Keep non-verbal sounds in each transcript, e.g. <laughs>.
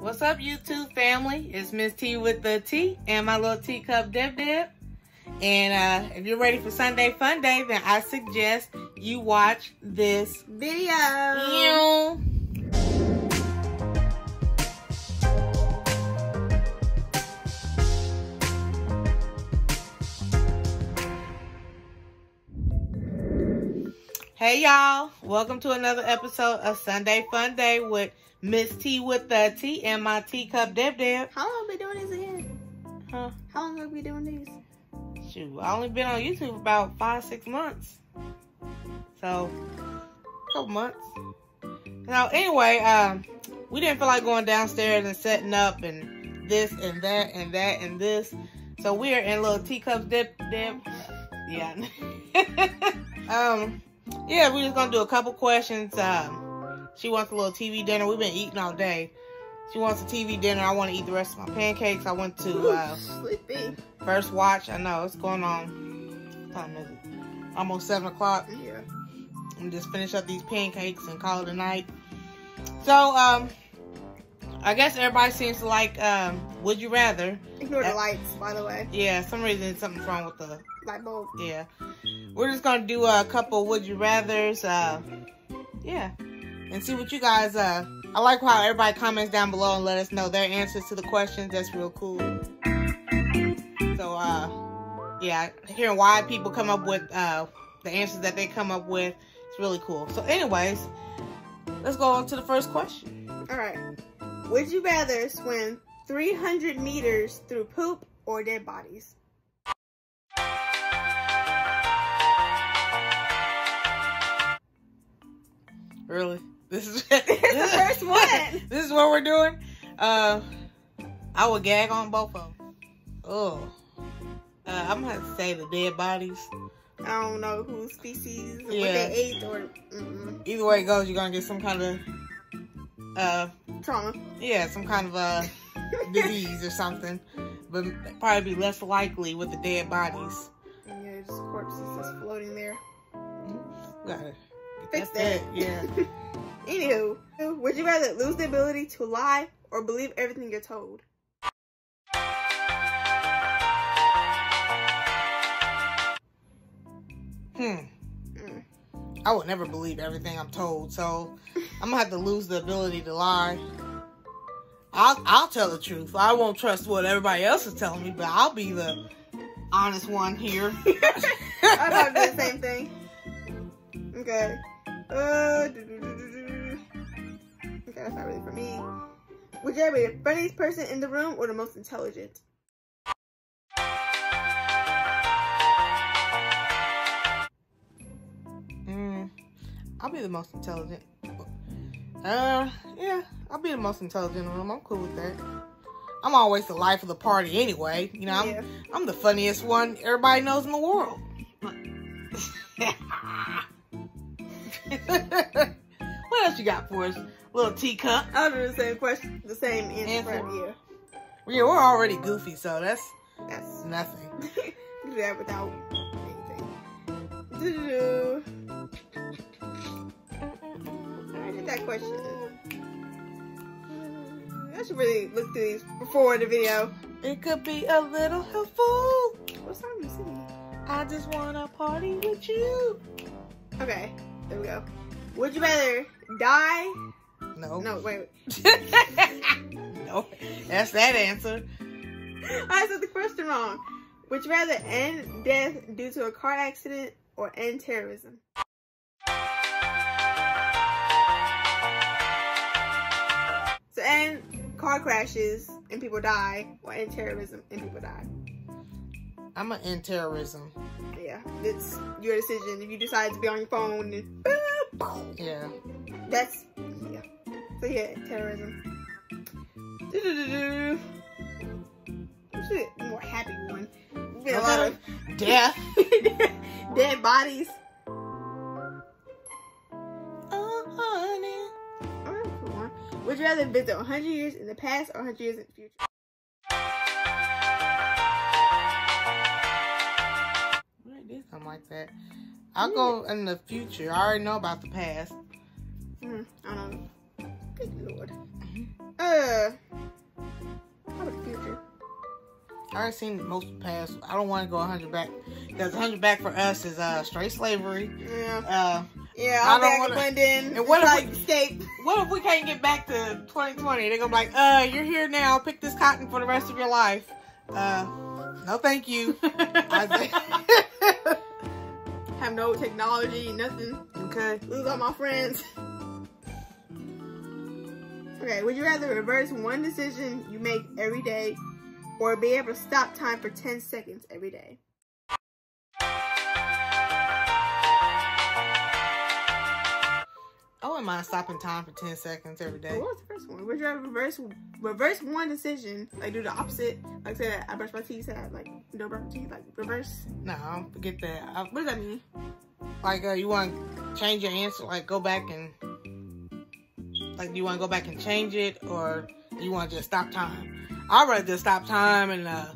What's up, YouTube family? It's Miss T with the TEA and my little teacup Deb Deb. And uh, if you're ready for Sunday Fun Day, then I suggest you watch this Video. video. Hey y'all, welcome to another episode of Sunday Fun Day with Miss T with the TEA and my teacup Deb Deb. How long have we been doing this again? Huh? How long have we been doing these? Shoot, I only been on YouTube about five, six months. So, a couple months. Now, anyway, um, we didn't feel like going downstairs and setting up and this and that and that and this. So we're in little teacups dip dip. Yeah. <laughs> um, yeah, we're just gonna do a couple questions. Um, she wants a little TV dinner. We've been eating all day. She wants a TV dinner. I want to eat the rest of my pancakes. I went to uh, Sleepy. First watch. I know it's going on. What time is it? Almost seven o'clock. Yeah. And just finish up these pancakes and call it a night. So, um, I guess everybody seems to like um, Would You Rather. Ignore the Uh, lights, by the way. Yeah, some reason something's wrong with the. Light bulb. Yeah, we're just gonna do a couple Would You Rather's. Uh, yeah, and see what you guys. Uh, I like how everybody comments down below and let us know their answers to the questions. That's real cool. So, uh, yeah, hearing why people come up with uh, the answers that they come up with, it's really cool. So, anyways, let's go on to the first question. Alright. Would you rather swim 300 meters through poop or dead bodies? Really, <laughs> this is the first one. this is what we're doing. Uh, I would gag on both of them. Oh, uh, I'm gonna have to say the dead bodies. I don't know whose species, what Yeah. they ate, or mm-mm. Either way it goes, you're gonna get some kind of uh, trauma. yeah, some kind of uh <laughs> disease or something. But probably be less likely with the dead bodies. And yeah, just corpses just floating there. We gotta Fix get that. Yeah. <laughs> Anywho, would you rather lose the ability to lie or believe everything you're told? Hmm. Mm. I would never believe everything I'm told, so I'm gonna have to lose the ability to lie. I'll I'll tell the truth. I won't trust what everybody else is telling me, but I'll be the honest one here. <laughs> I thought the same thing. Okay. Uh, that's not really for me. Would you rather be the funniest person in the room or the most intelligent? Mm, I'll be the most intelligent. Uh, yeah, I'll be the most intelligent in the room. I'm cool with that. I'm always the life of the party anyway. You know, I'm, Yeah. I'm the funniest one everybody knows in the world. <laughs> <laughs> what else you got for us? Little teacup. I'll do the same question, the same answer. Yeah, we're already goofy, so that's That's nothing. <laughs> do that without anything. Do-do-do. I did that question. I should really look through these before the video. It could be a little helpful. What song you singing? I just wanna party with you. Okay, there we go. Would you rather die? No. No, wait. <laughs> no. That's that answer. I said the question wrong. Would you rather end death due to a car accident or end terrorism? So end car crashes and people die, or end terrorism and people die. I'm gonna end terrorism. Yeah, it's your decision. If you decide to be on your phone, and Yeah. that's. So yeah, terrorism. Do-do-do-do. What's a more happy one? Been a lot of Death. <laughs> dead bodies. Oh, honey. That's a cool one. Would you rather visit 100 years in the past or 100 years in the future? Right, did something like that. I'll go in the future. I already know about the past. Hmm, I don't know. Good lord. Mm-hmm. Uh, how the future? I already seen most past. I don't want to go 100 back because 100 back for us is uh straight slavery. Yeah. Uh, yeah, I'm I don't want to. And what if like we, escape? What if we can't get back to 2020? They're gonna be like, uh, you're here now. Pick this cotton for the rest of your life. Uh, no, thank you. <laughs> Have no technology, nothing. Okay. Lose all my friends. Okay, would you rather reverse one decision you make every day or be able to stop time for 10 seconds every day? I wouldn't mind stopping time for 10 seconds every day. What was the first one? Would you rather reverse reverse one decision, like do the opposite? Like say I brush my teeth, say I like don't brush my teeth, like reverse. No, forget that. I, What does that mean? like, uh, you want to change your answer? Like, go back and like, do you want to go back and change it, or do you want to just stop time? I'd rather just stop time and uh,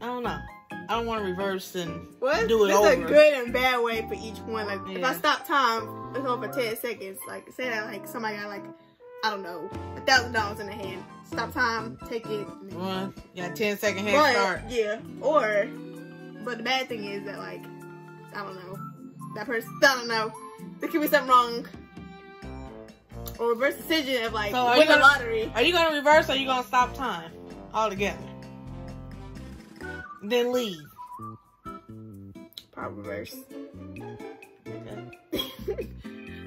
I don't know. I don't want to reverse and What? Do it There's over. a good and bad way for each one. Like if I stop time, it's on for 10 seconds. Like say that like somebody got like I don't know a thousand dollars in their hand. Stop time, take it. run. You 10 second head But start. yeah, or but the bad thing is that like I don't know that person. I don't know. There could be something wrong. Or reverse decision of like So win the gonna- lottery. Are you gonna reverse or are you gonna stop time altogether? Then leave. Probably reverse. Okay. <laughs>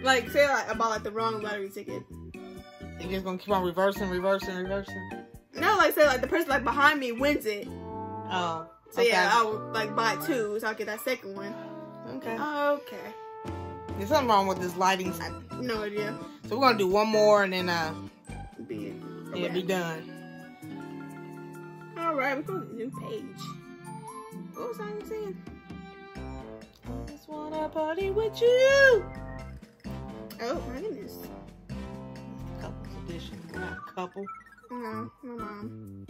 like say like I bought like the wrong lottery ticket. You're just gonna keep on reversing, reversing, reversing. No, like say like the person like behind me wins it. Oh. So okay. yeah, I would like buy two, so I get that second one. Okay. Okay. There's something wrong with this lighting. I, no idea. So we're gonna do one more and then uh Be it. yeah, be done. All right, we're going to a new page. What was I even saying? I just wanna party with you. Oh my goodness. Couples edition. Not a couple. Oh, my mom.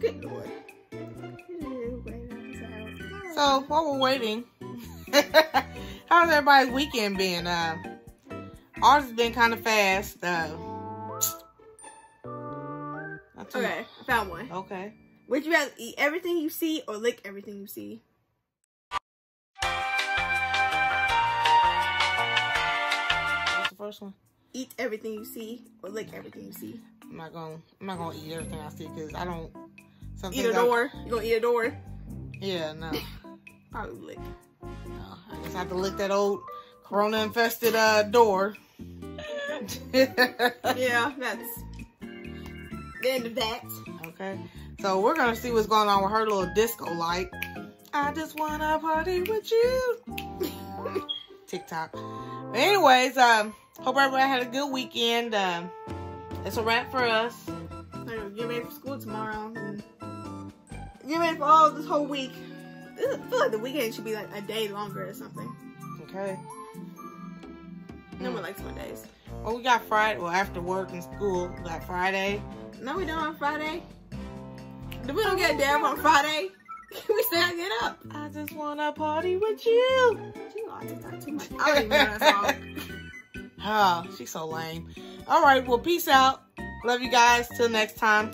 Good lord. Ew, wait, that's out. So while we're waiting, <laughs> how's everybody's weekend been? Uh, ours has been kind of fast. Uh, Okay, I found one. Okay. Would you rather eat everything you see or lick everything you see? What's the first one? Eat everything you see or lick everything you see? I'm not gonna. I'm not gonna eat everything I see because I don't. Some Eat a things I- door. You gonna eat a door? Yeah, no, <laughs> Probably lick. Just have to lick that old corona infested uh door. <laughs> Yeah, that's the end of that. Okay. So we're gonna see what's going on with her little disco light. I just wanna party with you. <laughs> TikTok. But anyways, um, hope everybody had a good weekend. Um, it's a wrap for us. Get ready for school tomorrow. Get ready for all this whole week. I <laughs> feel like the weekend should be like a day longer or something. Okay. No one hmm. likes Mondays. Well, oh, we got Friday. Well, after work and school, we got Friday. No, we don't on Friday. If we don't get a day on Friday, <laughs> we still get up. I just wanna party with you. You I that's too much. I don't even know that song. <laughs> Oh, she's so lame. All right. Well, peace out. Love you guys. Till next time.